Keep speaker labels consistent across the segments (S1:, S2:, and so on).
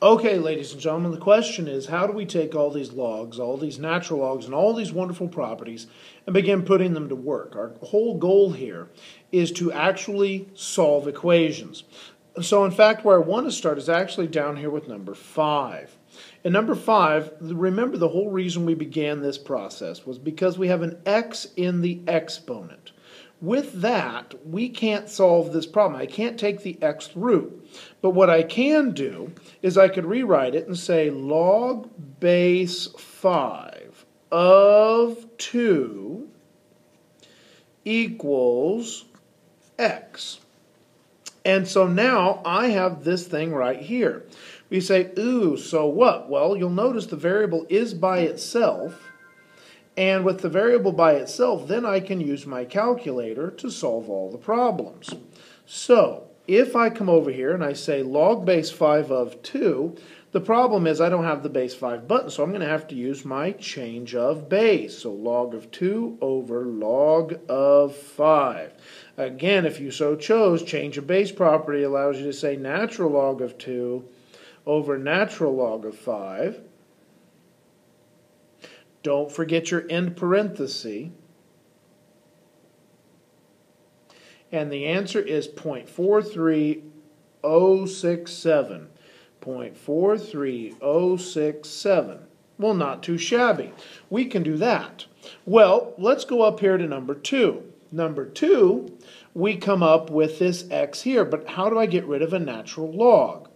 S1: Okay, ladies and gentlemen, the question is how do we take all these logs, all these natural logs, and all these wonderful properties and begin putting them to work? Our whole goal here is to actually solve equations. So, in fact, where I want to start is actually down here with number 5. In number 5, remember the whole reason we began this process was because we have an x in the exponent. With that, we can't solve this problem. I can't take the xth root. But what I can do is I could rewrite it and say log base 5 of 2 equals x. And so now I have this thing right here. We say, ooh, so what? Well, you'll notice the variable is by itself. And with the variable by itself, then I can use my calculator to solve all the problems. So, if I come over here and I say log base 5 of 2, the problem is I don't have the base 5 button, so I'm going to have to use my change of base. So log of 2 over log of 5. Again, if you so chose, change of base property allows you to say natural log of 2 over natural log of 5. Don't forget your end parenthesis. And the answer is 0.43067. 0.43067. Well, not too shabby. We can do that. Well, let's go up here to number 2. Number 2, we come up with this x here, but how do I get rid of a natural log?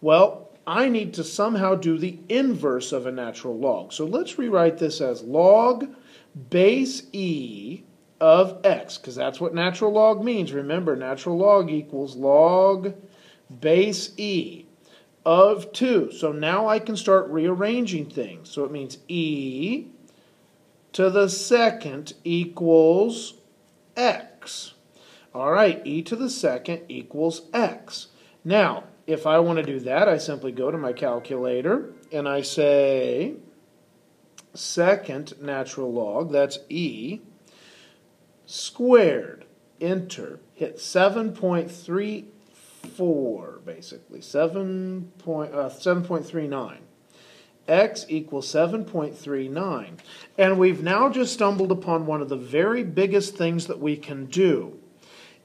S1: Well, I need to somehow do the inverse of a natural log. So let's rewrite this as log base e of x, because that's what natural log means. Remember, natural log equals log base e of 2. So now I can start rearranging things. So it means e to the second equals x. All right, e to the second equals x. Now, if I want to do that, I simply go to my calculator and I say second natural log, that's e, squared, enter, hit 7.34 basically, 7 point, uh, 7.39. x equals 7.39. And we've now just stumbled upon one of the very biggest things that we can do.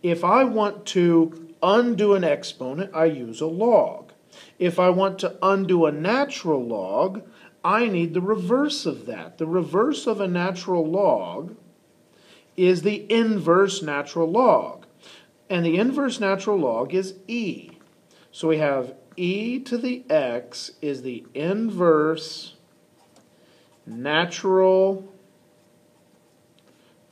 S1: If I want to undo an exponent, I use a log. If I want to undo a natural log, I need the reverse of that. The reverse of a natural log is the inverse natural log. And the inverse natural log is e. So we have e to the x is the inverse natural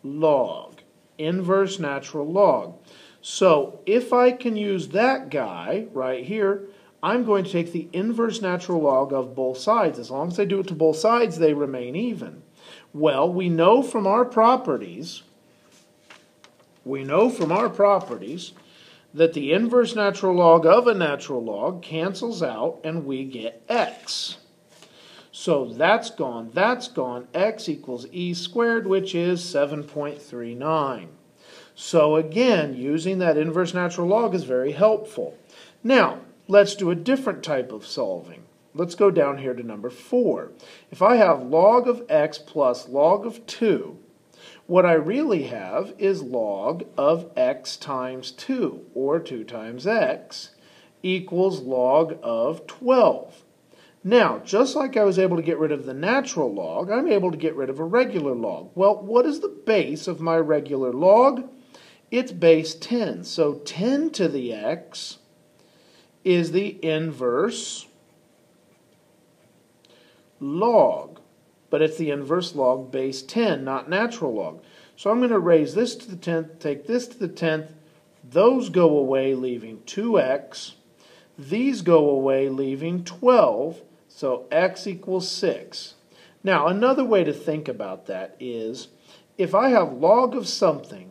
S1: log. Inverse natural log. So if I can use that guy right here, I'm going to take the inverse natural log of both sides. As long as I do it to both sides, they remain even. Well, we know from our properties, we know from our properties that the inverse natural log of a natural log cancels out and we get x. So that's gone, that's gone, x equals e squared, which is 7.39. So again, using that inverse natural log is very helpful. Now, let's do a different type of solving. Let's go down here to number 4. If I have log of x plus log of 2, what I really have is log of x times 2, or 2 times x, equals log of 12. Now, just like I was able to get rid of the natural log, I'm able to get rid of a regular log. Well, what is the base of my regular log? It's base 10. So 10 to the x is the inverse log. But it's the inverse log base 10, not natural log. So I'm going to raise this to the 10th, take this to the 10th. Those go away, leaving 2x. These go away, leaving 12. So x equals 6. Now, another way to think about that is if I have log of something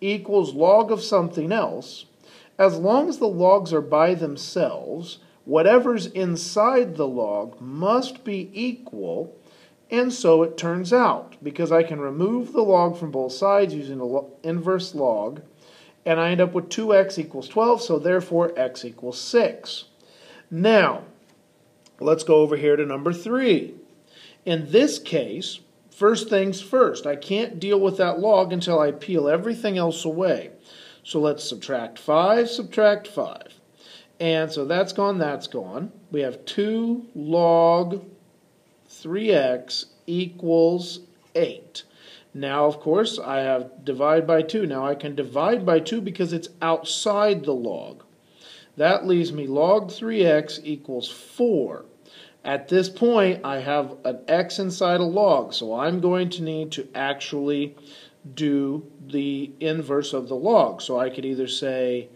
S1: equals log of something else, as long as the logs are by themselves, whatever's inside the log must be equal, and so it turns out, because I can remove the log from both sides using the inverse log, and I end up with 2x equals 12, so therefore x equals 6. Now, let's go over here to number three. In this case, first things first, I can't deal with that log until I peel everything else away. So let's subtract 5, subtract 5. And so that's gone, that's gone. We have 2 log 3x equals 8. Now, of course, I have divide by 2. Now I can divide by 2 because it's outside the log. That leaves me log 3x equals 4. At this point, I have an x inside a log, so I'm going to need to actually do the inverse of the log. So I could either say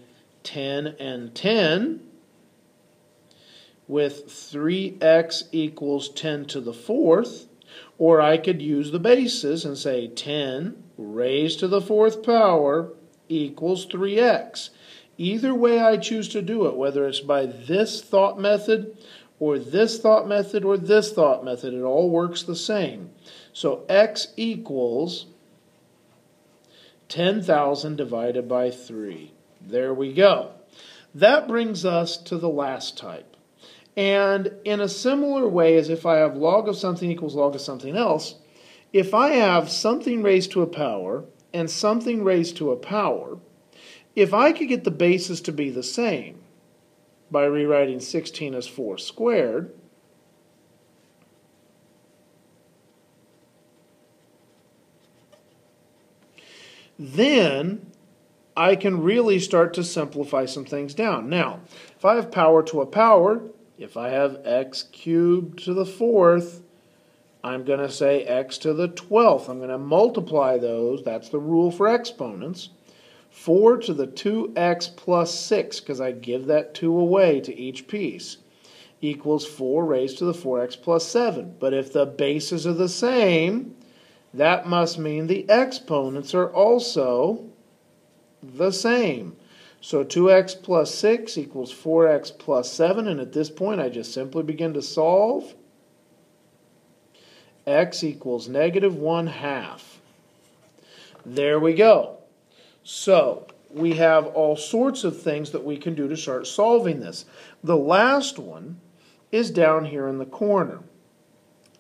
S1: 10 and 10 with 3x equals 10 to the fourth, or I could use the bases and say 10 raised to the fourth power equals 3x. Either way I choose to do it, whether it's by this thought method or this thought method or this thought method, it all works the same. So x equals 10,000 divided by 3. There we go. That brings us to the last type. And in a similar way as if I have log of something equals log of something else, if I have something raised to a power and something raised to a power, if I could get the bases to be the same by rewriting 16 as 4 squared, then I can really start to simplify some things down. Now, if I have power to a power, if I have x cubed to the fourth, I'm going to say x to the 12th. I'm going to multiply those. That's the rule for exponents. 4 to the 2x plus 6, because I give that 2 away to each piece, equals 4 raised to the 4x plus 7. But if the bases are the same, that must mean the exponents are also the same. So 2x plus 6 equals 4x plus 7, and at this point I just simply begin to solve. x equals negative 1 half. There we go. So we have all sorts of things that we can do to start solving this. The last one is down here in the corner.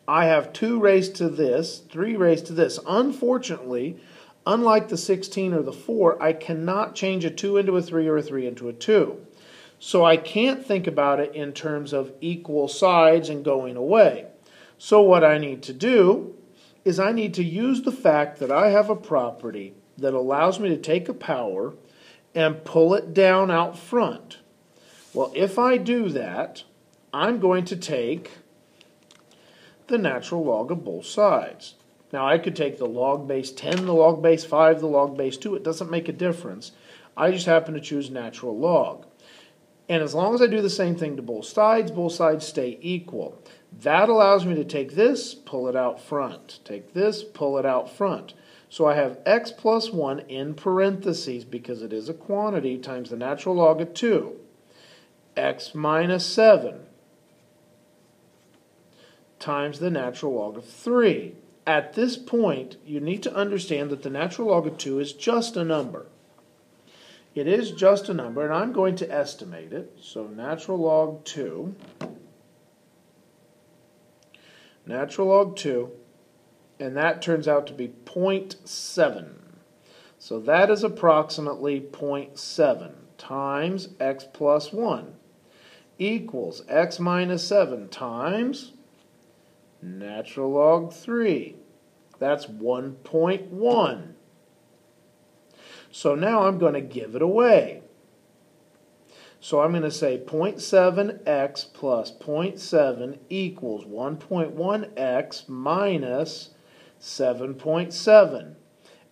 S1: I have 2 raised to this, 3 raised to this. Unfortunately, Unlike the 16 or the 4, I cannot change a 2 into a 3 or a 3 into a 2. So I can't think about it in terms of equal sides and going away. So what I need to do is I need to use the fact that I have a property that allows me to take a power and pull it down out front. Well, if I do that, I'm going to take the natural log of both sides. Now I could take the log base 10, the log base 5, the log base 2. It doesn't make a difference. I just happen to choose natural log. And as long as I do the same thing to both sides, both sides stay equal. That allows me to take this, pull it out front. Take this, pull it out front. So I have x plus 1 in parentheses because it is a quantity times the natural log of 2. x minus 7 times the natural log of 3 at this point, you need to understand that the natural log of 2 is just a number. It is just a number, and I'm going to estimate it. So natural log 2, natural log 2, and that turns out to be 0.7. So that is approximately 0.7 times x plus 1 equals x minus 7 times natural log 3. That's 1.1. So now I'm going to give it away. So I'm going to say 0.7x plus 0.7 equals 1.1x minus 7.7.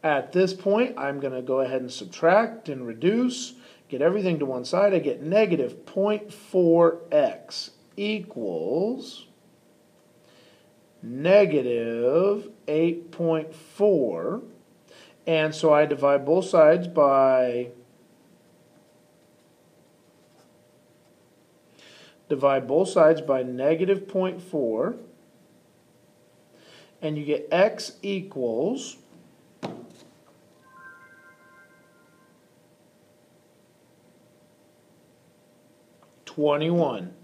S1: At this point, I'm going to go ahead and subtract and reduce, get everything to one side. I get negative 0.4x equals negative 8.4. And so I divide both sides by divide both sides by negative 0.4 and you get x equals Twenty-one.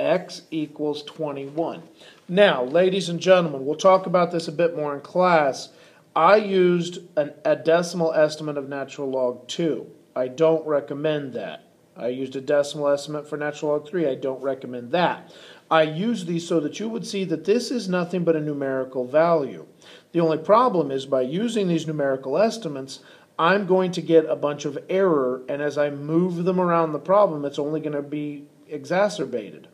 S1: x equals 21. Now, ladies and gentlemen, we'll talk about this a bit more in class. I used an, a decimal estimate of natural log 2. I don't recommend that. I used a decimal estimate for natural log 3. I don't recommend that. I use these so that you would see that this is nothing but a numerical value. The only problem is by using these numerical estimates, I'm going to get a bunch of error, and as I move them around the problem, it's only going to be exacerbated.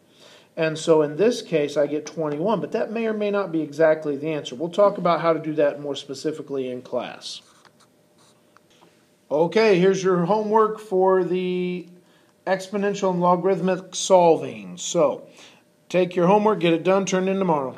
S1: And so in this case, I get 21, but that may or may not be exactly the answer. We'll talk about how to do that more specifically in class. Okay, here's your homework for the exponential and logarithmic solving. So take your homework, get it done, turn it in tomorrow.